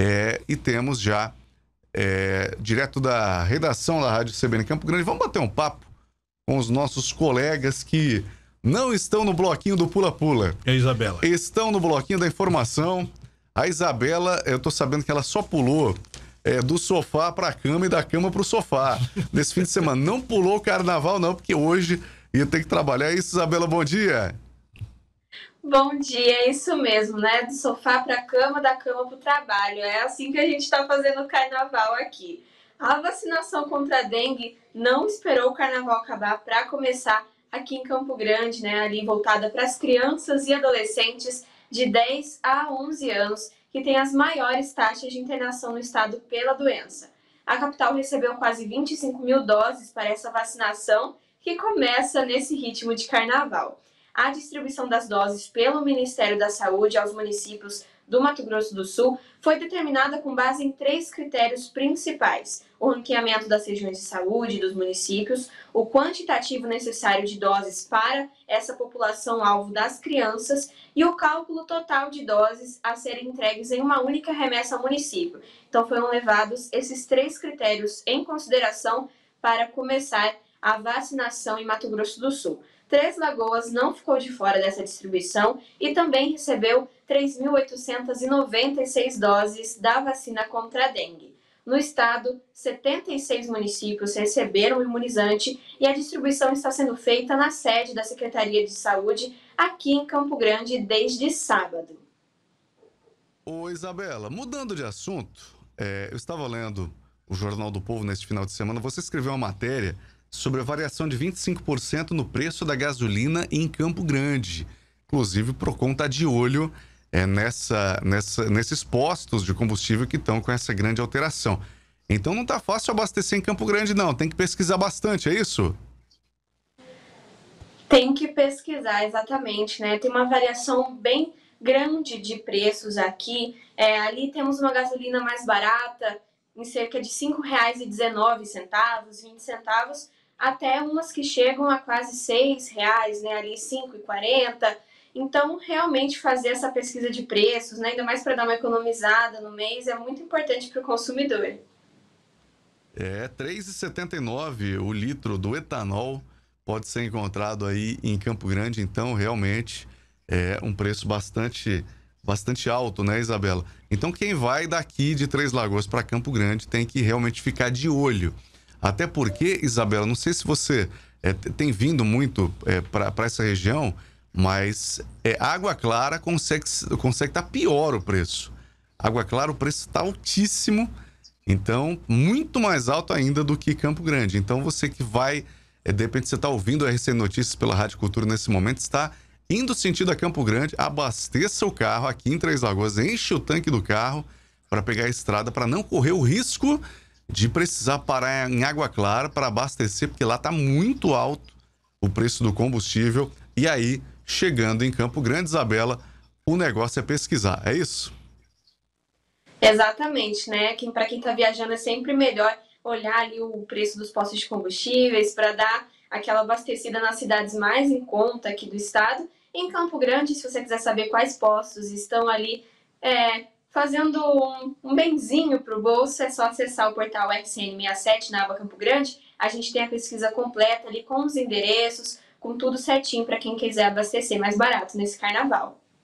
É, e temos já, é, direto da redação da Rádio CBN Campo Grande, vamos bater um papo com os nossos colegas que não estão no bloquinho do pula-pula. É a Isabela. Estão no bloquinho da informação. A Isabela, eu tô sabendo que ela só pulou é, do sofá para a cama e da cama para o sofá. Nesse fim de semana. Não pulou o carnaval, não, porque hoje ia ter que trabalhar. É isso, Isabela, bom dia. Bom dia, é isso mesmo, né? Do sofá para a cama, da cama para o trabalho. É assim que a gente está fazendo o carnaval aqui. A vacinação contra a dengue não esperou o carnaval acabar para começar aqui em Campo Grande, né? Ali voltada para as crianças e adolescentes de 10 a 11 anos que tem as maiores taxas de internação no estado pela doença. A capital recebeu quase 25 mil doses para essa vacinação, que começa nesse ritmo de carnaval. A distribuição das doses pelo Ministério da Saúde aos municípios do Mato Grosso do Sul foi determinada com base em três critérios principais: o ranqueamento das regiões de saúde dos municípios, o quantitativo necessário de doses para essa população-alvo das crianças e o cálculo total de doses a serem entregues em uma única remessa ao município. Então foram levados esses três critérios em consideração para começar a vacinação em Mato Grosso do Sul. Três Lagoas não ficou de fora dessa distribuição e também recebeu 3.896 doses da vacina contra a dengue. No estado, 76 municípios receberam o imunizante e a distribuição está sendo feita na sede da Secretaria de Saúde, aqui em Campo Grande, desde sábado. Ô Isabela, mudando de assunto, é, eu estava lendo o Jornal do Povo neste final de semana, você escreveu uma matéria sobre a variação de 25% no preço da gasolina em Campo Grande. Inclusive, o Procon está de olho é, nessa, nessa, nesses postos de combustível que estão com essa grande alteração. Então não está fácil abastecer em Campo Grande, não. Tem que pesquisar bastante, é isso? Tem que pesquisar, exatamente, né? Tem uma variação bem grande de preços aqui. É, ali temos uma gasolina mais barata, em cerca de R$ 5,19, 20 centavos, até umas que chegam a quase seis reais, né, ali 5,40. Então, realmente fazer essa pesquisa de preços, né, ainda mais para dar uma economizada no mês, é muito importante para o consumidor. É, 3,79 o litro do etanol pode ser encontrado aí em Campo Grande, então realmente é um preço bastante bastante alto, né, Isabela? Então quem vai daqui de Três Lagoas para Campo Grande tem que realmente ficar de olho até porque, Isabela, não sei se você é, tem vindo muito é, para essa região, mas é, água clara consegue consegue estar tá pior o preço. Água clara o preço está altíssimo, então muito mais alto ainda do que Campo Grande. Então você que vai, é, de repente você está ouvindo a RC Notícias pela Rádio Cultura nesse momento, está indo sentido a Campo Grande, abasteça o carro aqui em Três Lagoas, enche o tanque do carro para pegar a estrada para não correr o risco de precisar parar em Água Clara para abastecer, porque lá está muito alto o preço do combustível. E aí, chegando em Campo Grande, Isabela, o negócio é pesquisar, é isso? Exatamente, né? Quem, para quem está viajando é sempre melhor olhar ali o preço dos postos de combustíveis para dar aquela abastecida nas cidades mais em conta aqui do estado. Em Campo Grande, se você quiser saber quais postos estão ali é, Fazendo um, um benzinho para o bolso, é só acessar o portal XN67 na aba Campo Grande. A gente tem a pesquisa completa ali com os endereços, com tudo certinho para quem quiser abastecer mais barato nesse carnaval.